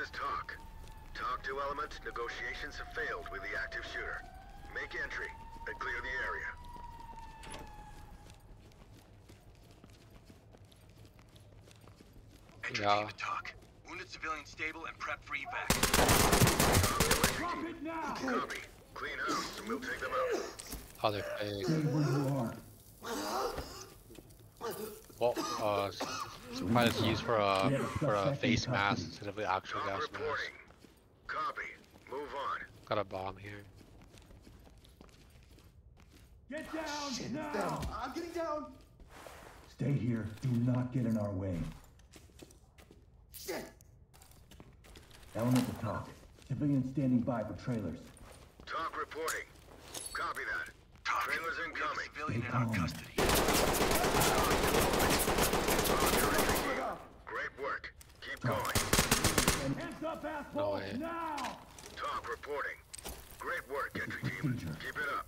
is TOC. TOC to Element, negotiations have failed with the active shooter. Make entry and clear the area. Entry Yeah. team to TOC. Wounded civilian stable and prep for evac. TOC to entry team. Copy. Clean house and we'll take them out. Oh, they're fake. Stay where you are. Well, uh, s- probably it's used for a for a face mask instead of the actual gas mask. Copy. Move on. Got a bomb here. Get down Shit, now! it's them. I'm getting down. Stay here. Do not get in our way. Shit. Element to TOC. Civilians standing by for trailers. TOC reporting. Copy that. TOC. Trailers We have a incoming. civilian in our custody. Great work. Keep going. Hands up, way. TOC reporting. Great work, entry team. Keep it up.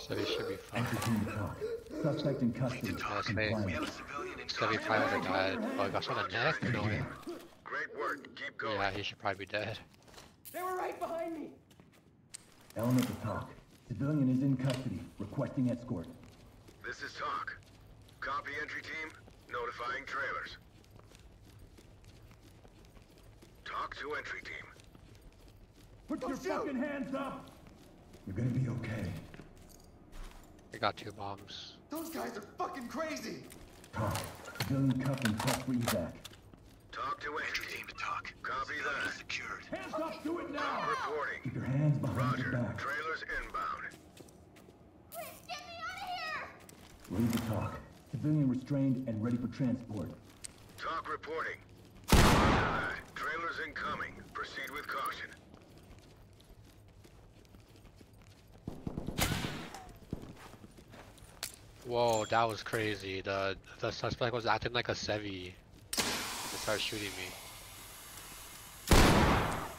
So they should be fine. Entry team to TOC. Suspect in custody. That's. We have a civilian in Seventy custody. five would have died. Oh, I got shot in the neck? No way. Great work. Keep going. Yeah, he should probably be dead. They were right behind me! Element to TOC. Civilian is in custody. Requesting escort. This is TOC. Copy entry team. Notifying trailers. TOC to entry team. Put your shoot. fucking hands up! You're gonna be okay. I got two bombs. Those guys are fucking crazy. TOC. Civilian cuffed and pressed for evac. TOC to entry Entry team. team to TOC. Copy Civilian that. secured. Hands up, do it now! TOC reporting. Keep your hands behind your Roger. back. Trailers inbound. Please get me out of here! Lead to TOC. Civilian restrained and ready for transport. TOC reporting. Roger that. Trailers incoming. Proceed with caution. Whoa, that was crazy. The the suspect was acting like a Sevi. They started shooting me.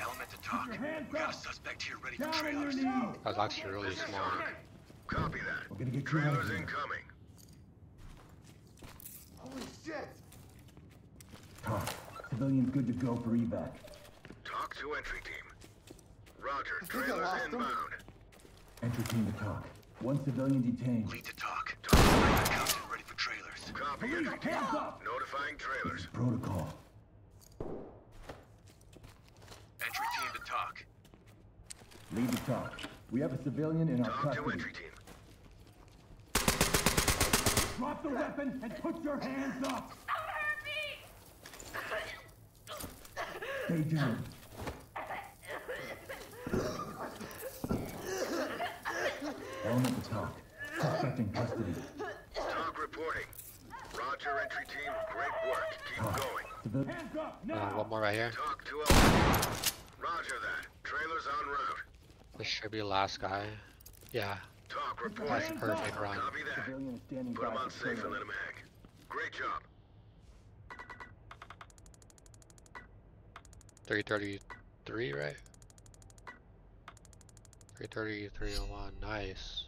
Element to TOC. We got a suspect here ready for Down on trailers. That was actually really smart. Copy that. We're gonna get you out of Trailers incoming. Holy shit. TOC. Civilian good to go for evac. TOC to entry team. Roger. I think I Trailers lost 'em. inbound. Entry team to TOC. One civilian detained. Lead to TOC. TOC. Captain ready for trailers. Copy Police, entry team. hands up! Notifying trailers. Protocol. Entry team to TOC. Lead to TOC. We have a civilian in our TOC to custody. entry team. Drop the weapon and put your hands up! Don't hurt me! Stay down. Element to TOC. Suspect in custody. TOC reporting. Roger, entry team. Great work. Keep TOC. going. Hands up Uh, one more right here. TOC to element. Roger that. Trailers en route. This should be the last guy. Yeah, TOC that's reporting. perfect run. Copy that. Civilian is standing Put by him on safe and trailer. let him hang. Great job. 333, right? 333 one. Nice.